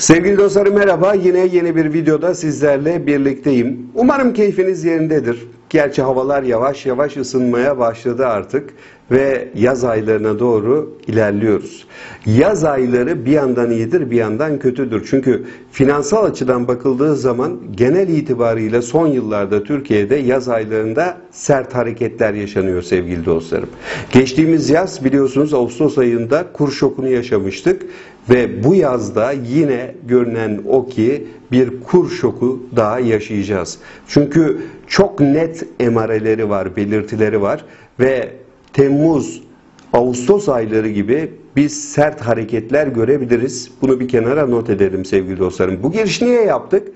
Sevgili dostlarım merhaba. Yine yeni bir videoda sizlerle birlikteyim. Umarım keyfiniz yerindedir. Gerçi havalar yavaş yavaş ısınmaya başladı artık ve yaz aylarına doğru ilerliyoruz. Yaz ayları bir yandan iyidir bir yandan kötüdür. Çünkü finansal açıdan bakıldığı zaman genel itibariyle son yıllarda Türkiye'de yaz aylarında sert hareketler yaşanıyor sevgili dostlarım. Geçtiğimiz yaz biliyorsunuz Ağustos ayında kur şokunu yaşamıştık ve bu yazda yine görünen o ki bir kur şoku daha yaşayacağız. Çünkü çok net emareleri var, belirtileri var ve Temmuz, Ağustos ayları gibi biz sert hareketler görebiliriz. Bunu bir kenara not edelim sevgili dostlarım. Bu giriş niye yaptık?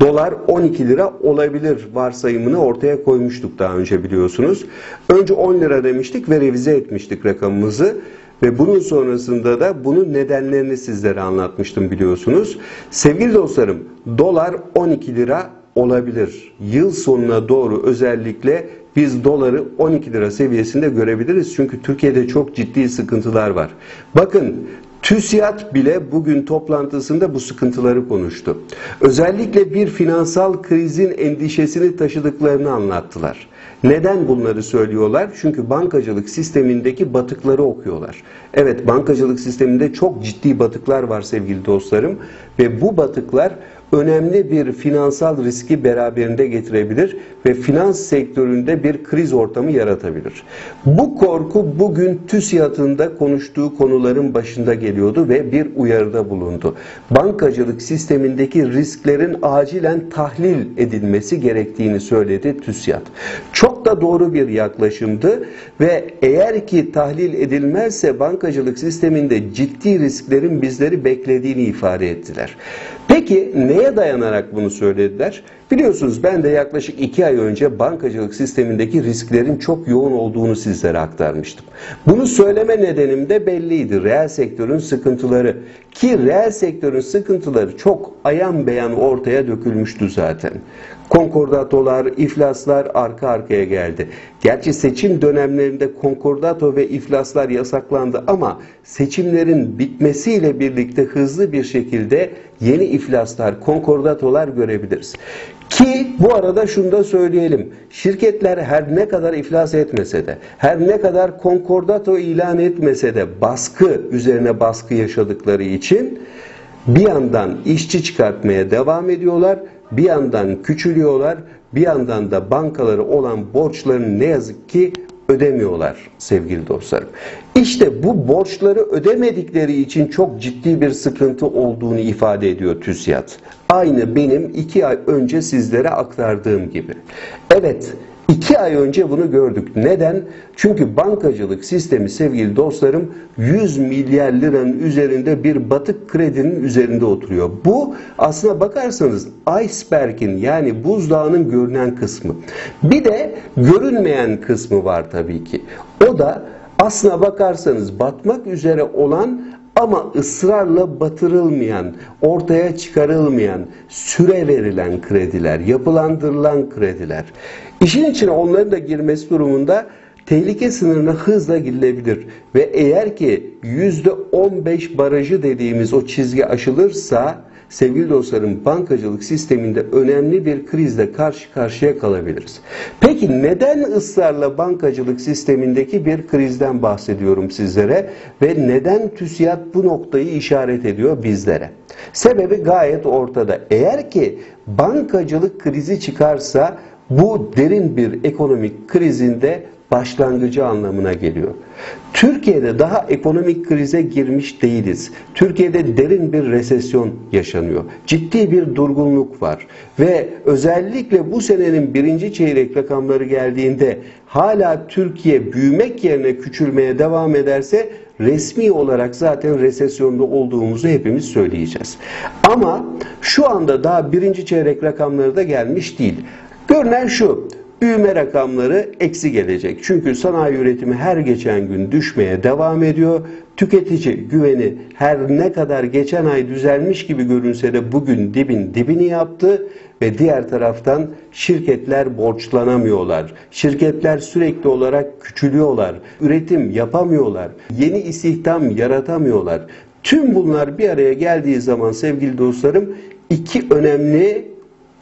Dolar 12 lira olabilir varsayımını ortaya koymuştuk daha önce biliyorsunuz. Önce 10 lira demiştik ve revize etmiştik rakamımızı. Ve bunun sonrasında da bunun nedenlerini sizlere anlatmıştım biliyorsunuz. Sevgili dostlarım dolar 12 lira olabilir. Yıl sonuna doğru özellikle biz doları 12 lira seviyesinde görebiliriz. Çünkü Türkiye'de çok ciddi sıkıntılar var. Bakın TÜSİAD bile bugün toplantısında bu sıkıntıları konuştu. Özellikle bir finansal krizin endişesini taşıdıklarını anlattılar. Neden bunları söylüyorlar? Çünkü bankacılık sistemindeki batıkları okuyorlar. Evet bankacılık sisteminde çok ciddi batıklar var sevgili dostlarım ve bu batıklar önemli bir finansal riski beraberinde getirebilir ve finans sektöründe bir kriz ortamı yaratabilir. Bu korku bugün TÜSİAD'ın da konuştuğu konuların başında geliyordu ve bir uyarıda bulundu. Bankacılık sistemindeki risklerin acilen tahlil edilmesi gerektiğini söyledi TÜSİAD. Çok da doğru bir yaklaşımdı ve eğer ki tahlil edilmezse bankacılık sisteminde ciddi risklerin bizleri beklediğini ifade ettiler. Peki neye dayanarak bunu söylediler? Biliyorsunuz ben de yaklaşık iki ay önce bankacılık sistemindeki risklerin çok yoğun olduğunu sizlere aktarmıştım. Bunu söyleme nedenim de belliydi. Reel sektörün sıkıntıları ki reel sektörün sıkıntıları çok ayan beyan ortaya dökülmüştü zaten. Konkordatolar, iflaslar arka arkaya geldi. Gerçi seçim dönemlerinde konkordato ve iflaslar yasaklandı ama seçimlerin bitmesiyle birlikte hızlı bir şekilde yeni iflaslar, konkordatolar görebiliriz. Ki bu arada şunu da söyleyelim. Şirketler her ne kadar iflas etmese de, her ne kadar konkordato ilan etmese de baskı üzerine baskı yaşadıkları için bir yandan işçi çıkartmaya devam ediyorlar, bir yandan küçülüyorlar, bir yandan da bankaları olan borçlarını ne yazık ki ödemiyorlar sevgili dostlarım. İşte bu borçları ödemedikleri için çok ciddi bir sıkıntı olduğunu ifade ediyor TÜSİAD. Aynı benim iki ay önce sizlere aktardığım gibi. Evet, İki ay önce bunu gördük. Neden? Çünkü bankacılık sistemi sevgili dostlarım 100 milyar liranın üzerinde bir batık kredinin üzerinde oturuyor. Bu aslına bakarsanız iceberg'in yani buzdağının görünen kısmı. Bir de görünmeyen kısmı var tabii ki. O da aslına bakarsanız batmak üzere olan ama ısrarla batırılmayan, ortaya çıkarılmayan, süre verilen krediler, yapılandırılan krediler. İşin içine onların da girmesi durumunda tehlike sınırına hızla girilebilir. Ve eğer ki %15 barajı dediğimiz o çizgi aşılırsa sevgili dostlarım bankacılık sisteminde önemli bir krizle karşı karşıya kalabiliriz. Peki neden ısrarla bankacılık sistemindeki bir krizden bahsediyorum sizlere ve neden TÜSİAD bu noktayı işaret ediyor bizlere? Sebebi gayet ortada. Eğer ki bankacılık krizi çıkarsa bu derin bir ekonomik krizinde başlangıcı anlamına geliyor. Türkiye'de daha ekonomik krize girmiş değiliz. Türkiye'de derin bir resesyon yaşanıyor. Ciddi bir durgunluk var. Ve özellikle bu senenin birinci çeyrek rakamları geldiğinde hala Türkiye büyümek yerine küçülmeye devam ederse resmi olarak zaten resesyonda olduğumuzu hepimiz söyleyeceğiz. Ama şu anda daha birinci çeyrek rakamları da gelmiş değil. Görünen şu, büyüme rakamları eksi gelecek. Çünkü sanayi üretimi her geçen gün düşmeye devam ediyor. Tüketici güveni her ne kadar geçen ay düzelmiş gibi görünse de bugün dibin dibini yaptı ve diğer taraftan şirketler borçlanamıyorlar. Şirketler sürekli olarak küçülüyorlar. Üretim yapamıyorlar. Yeni istihdam yaratamıyorlar. Tüm bunlar bir araya geldiği zaman sevgili dostlarım iki önemli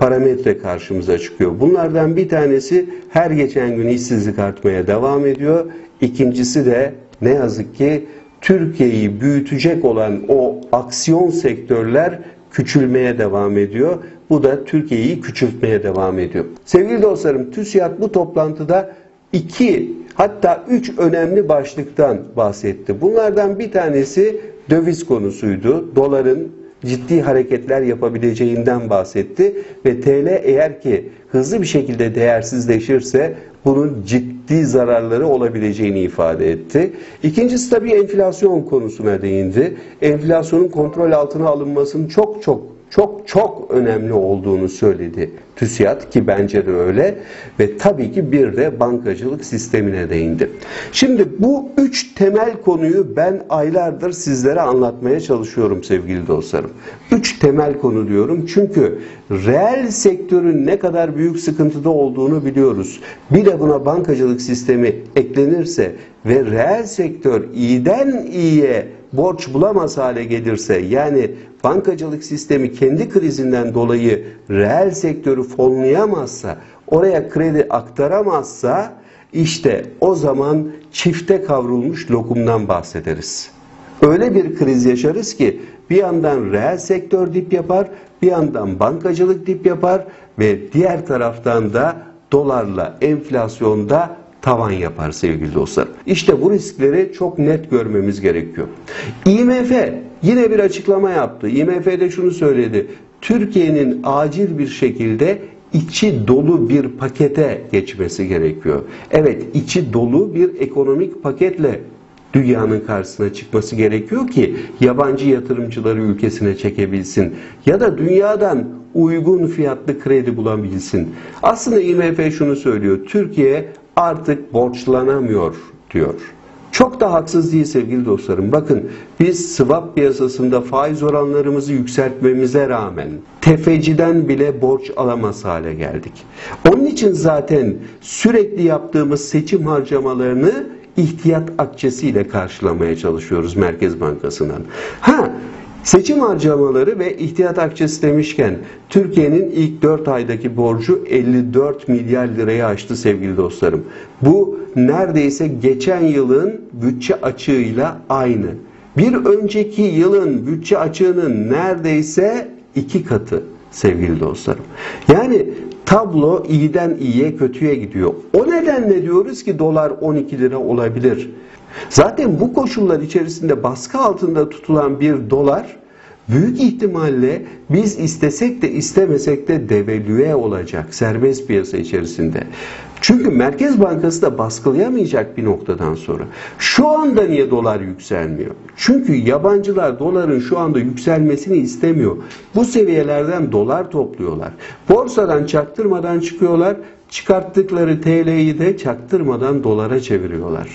parametre karşımıza çıkıyor. Bunlardan bir tanesi her geçen gün işsizlik artmaya devam ediyor. İkincisi de ne yazık ki Türkiye'yi büyütecek olan o aksiyon sektörler küçülmeye devam ediyor. Bu da Türkiye'yi küçültmeye devam ediyor. Sevgili dostlarım TÜSİAD bu toplantıda iki hatta üç önemli başlıktan bahsetti. Bunlardan bir tanesi döviz konusuydu. Doların ciddi hareketler yapabileceğinden bahsetti ve TL eğer ki hızlı bir şekilde değersizleşirse bunun ciddi zararları olabileceğini ifade etti. İkincisi tabii enflasyon konusuna değindi. Enflasyonun kontrol altına alınmasının çok çok çok çok önemli olduğunu söyledi TÜSİAD ki bence de öyle ve tabii ki bir de bankacılık sistemine değindi. Şimdi bu üç temel konuyu ben aylardır sizlere anlatmaya çalışıyorum sevgili dostlarım. Üç temel konu diyorum çünkü reel sektörün ne kadar büyük sıkıntıda olduğunu biliyoruz. Bir de buna bankacılık sistemi eklenirse ve reel sektör iyiden iyiye borç bulamaz hale gelirse yani bankacılık sistemi kendi krizinden dolayı reel sektörü fonlayamazsa, oraya kredi aktaramazsa işte o zaman çifte kavrulmuş lokumdan bahsederiz. Öyle bir kriz yaşarız ki bir yandan reel sektör dip yapar, bir yandan bankacılık dip yapar ve diğer taraftan da dolarla enflasyonda tavan yapar sevgili dostlar. İşte bu riskleri çok net görmemiz gerekiyor. IMF yine bir açıklama yaptı. IMF'de şunu söyledi. Türkiye'nin acil bir şekilde içi dolu bir pakete geçmesi gerekiyor. Evet, içi dolu bir ekonomik paketle dünyanın karşısına çıkması gerekiyor ki yabancı yatırımcıları ülkesine çekebilsin ya da dünyadan uygun fiyatlı kredi bulabilsin. Aslında IMF şunu söylüyor. Türkiye artık borçlanamıyor diyor. Çok da haksız değil sevgili dostlarım. Bakın biz swap piyasasında faiz oranlarımızı yükseltmemize rağmen tefeciden bile borç alamaz hale geldik. Onun için zaten sürekli yaptığımız seçim harcamalarını ihtiyat akçesiyle karşılamaya çalışıyoruz Merkez Bankası'ndan. Ha Seçim harcamaları ve ihtiyat akçesi demişken Türkiye'nin ilk 4 aydaki borcu 54 milyar lirayı aştı sevgili dostlarım. Bu neredeyse geçen yılın bütçe açığıyla aynı. Bir önceki yılın bütçe açığının neredeyse iki katı sevgili dostlarım. Yani tablo iyiden iyiye kötüye gidiyor. O nedenle diyoruz ki dolar 12 lira olabilir. Zaten bu koşullar içerisinde baskı altında tutulan bir dolar büyük ihtimalle biz istesek de istemesek de devalüe olacak serbest piyasa içerisinde. Çünkü Merkez Bankası da baskılayamayacak bir noktadan sonra. Şu anda niye dolar yükselmiyor? Çünkü yabancılar doların şu anda yükselmesini istemiyor. Bu seviyelerden dolar topluyorlar. Borsadan çaktırmadan çıkıyorlar. Çıkarttıkları TL'yi de çaktırmadan dolara çeviriyorlar.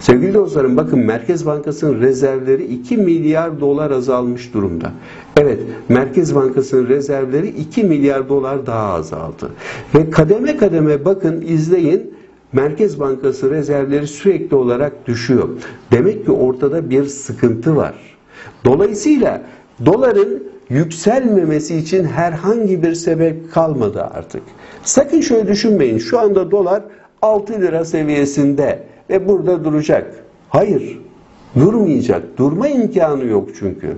Sevgili dostlarım bakın Merkez Bankası'nın rezervleri 2 milyar dolar azalmış durumda. Evet Merkez Bankası'nın rezervleri 2 milyar dolar daha azaldı. Ve kademe kademe bakın izleyin Merkez Bankası rezervleri sürekli olarak düşüyor. Demek ki ortada bir sıkıntı var. Dolayısıyla doların yükselmemesi için herhangi bir sebep kalmadı artık. Sakın şöyle düşünmeyin. Şu anda dolar 6 lira seviyesinde ve burada duracak. Hayır, durmayacak. Durma imkanı yok çünkü.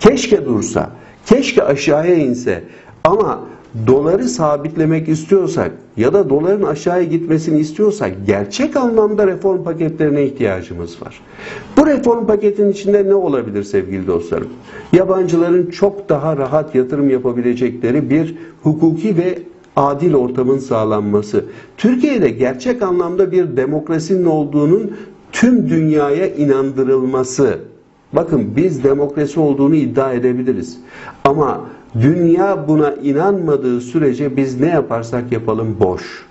Keşke dursa, keşke aşağıya inse ama doları sabitlemek istiyorsak ya da doların aşağıya gitmesini istiyorsak gerçek anlamda reform paketlerine ihtiyacımız var. Bu reform paketin içinde ne olabilir sevgili dostlarım? Yabancıların çok daha rahat yatırım yapabilecekleri bir hukuki ve adil ortamın sağlanması. Türkiye'de gerçek anlamda bir demokrasinin olduğunun tüm dünyaya inandırılması. Bakın biz demokrasi olduğunu iddia edebiliriz. Ama dünya buna inanmadığı sürece biz ne yaparsak yapalım boş.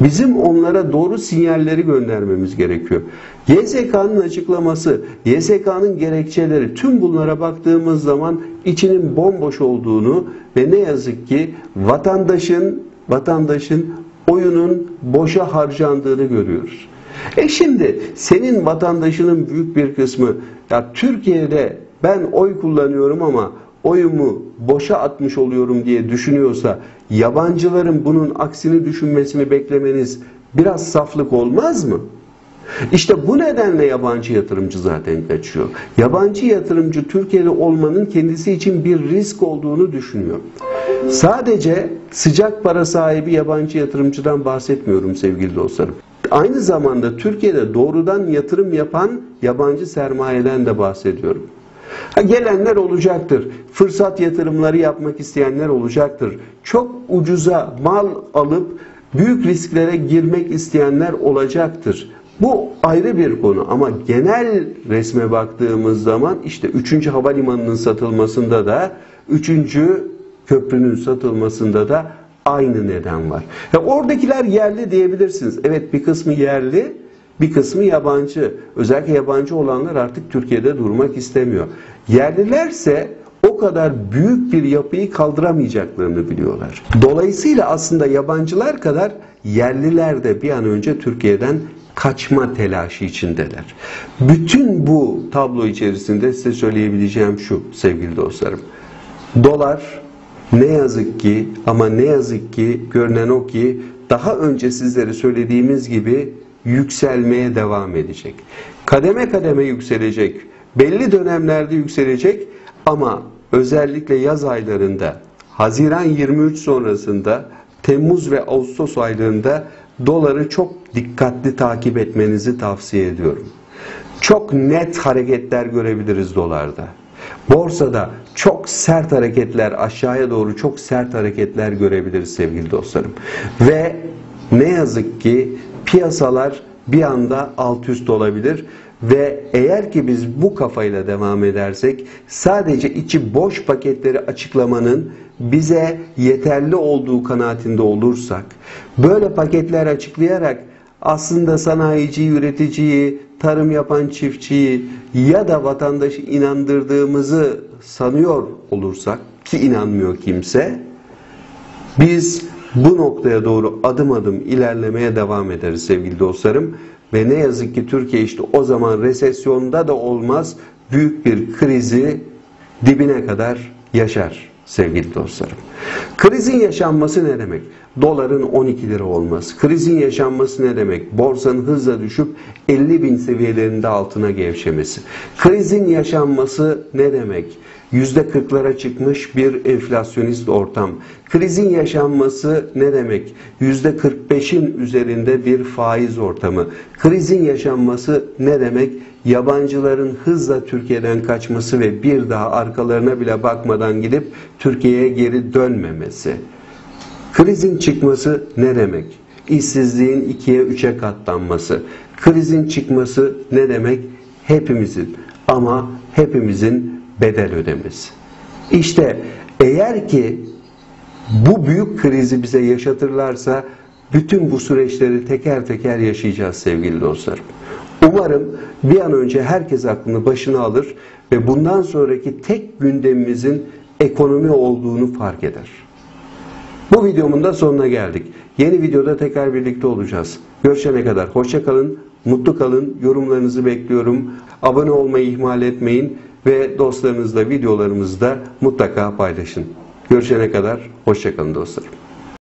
Bizim onlara doğru sinyalleri göndermemiz gerekiyor. YSK'nın açıklaması, YSK'nın gerekçeleri tüm bunlara baktığımız zaman içinin bomboş olduğunu ve ne yazık ki vatandaşın vatandaşın oyunun boşa harcandığını görüyoruz. E şimdi senin vatandaşının büyük bir kısmı ya Türkiye'de ben oy kullanıyorum ama oyumu boşa atmış oluyorum diye düşünüyorsa yabancıların bunun aksini düşünmesini beklemeniz biraz saflık olmaz mı? İşte bu nedenle yabancı yatırımcı zaten kaçıyor. Yabancı yatırımcı Türkiye'de olmanın kendisi için bir risk olduğunu düşünüyor. Sadece sıcak para sahibi yabancı yatırımcıdan bahsetmiyorum sevgili dostlarım. Aynı zamanda Türkiye'de doğrudan yatırım yapan yabancı sermayeden de bahsediyorum. Ha, gelenler olacaktır. Fırsat yatırımları yapmak isteyenler olacaktır. Çok ucuza mal alıp büyük risklere girmek isteyenler olacaktır. Bu ayrı bir konu ama genel resme baktığımız zaman işte 3. havalimanının satılmasında da 3. köprünün satılmasında da aynı neden var. Ya oradakiler yerli diyebilirsiniz. Evet bir kısmı yerli, bir kısmı yabancı. Özellikle yabancı olanlar artık Türkiye'de durmak istemiyor. Yerlilerse o kadar büyük bir yapıyı kaldıramayacaklarını biliyorlar. Dolayısıyla aslında yabancılar kadar yerliler de bir an önce Türkiye'den kaçma telaşı içindeler. Bütün bu tablo içerisinde size söyleyebileceğim şu sevgili dostlarım. Dolar ne yazık ki ama ne yazık ki görünen o ki daha önce sizlere söylediğimiz gibi yükselmeye devam edecek. Kademe kademe yükselecek. Belli dönemlerde yükselecek ama özellikle yaz aylarında Haziran 23 sonrasında Temmuz ve Ağustos aylarında doları çok dikkatli takip etmenizi tavsiye ediyorum. Çok net hareketler görebiliriz dolarda. Borsada çok sert hareketler, aşağıya doğru çok sert hareketler görebiliriz sevgili dostlarım. Ve ne yazık ki piyasalar bir anda alt üst olabilir ve eğer ki biz bu kafayla devam edersek sadece içi boş paketleri açıklamanın bize yeterli olduğu kanaatinde olursak böyle paketler açıklayarak aslında sanayiciyi, üreticiyi, tarım yapan çiftçiyi ya da vatandaşı inandırdığımızı sanıyor olursak ki inanmıyor kimse biz bu noktaya doğru adım adım ilerlemeye devam ederiz sevgili dostlarım. Ve ne yazık ki Türkiye işte o zaman resesyonda da olmaz büyük bir krizi dibine kadar yaşar sevgili dostlarım. Krizin yaşanması ne demek? Doların 12 lira olması. Krizin yaşanması ne demek? Borsanın hızla düşüp 50 bin seviyelerinde altına gevşemesi. Krizin yaşanması ne demek? %40'lara çıkmış bir enflasyonist ortam. Krizin yaşanması ne demek? %45'in üzerinde bir faiz ortamı. Krizin yaşanması ne demek? Yabancıların hızla Türkiye'den kaçması ve bir daha arkalarına bile bakmadan gidip Türkiye'ye geri dönmemesi. Krizin çıkması ne demek? İşsizliğin ikiye üçe katlanması. Krizin çıkması ne demek? Hepimizin ama hepimizin bedel ödemesi. İşte eğer ki bu büyük krizi bize yaşatırlarsa bütün bu süreçleri teker teker yaşayacağız sevgili dostlarım. Umarım bir an önce herkes aklını başına alır ve bundan sonraki tek gündemimizin ekonomi olduğunu fark eder. Bu videomun da sonuna geldik. Yeni videoda tekrar birlikte olacağız. Görüşene kadar hoşça kalın, mutlu kalın. Yorumlarınızı bekliyorum. Abone olmayı ihmal etmeyin ve dostlarınızla videolarımızı da mutlaka paylaşın. Görüşene kadar hoşça kalın dostlarım.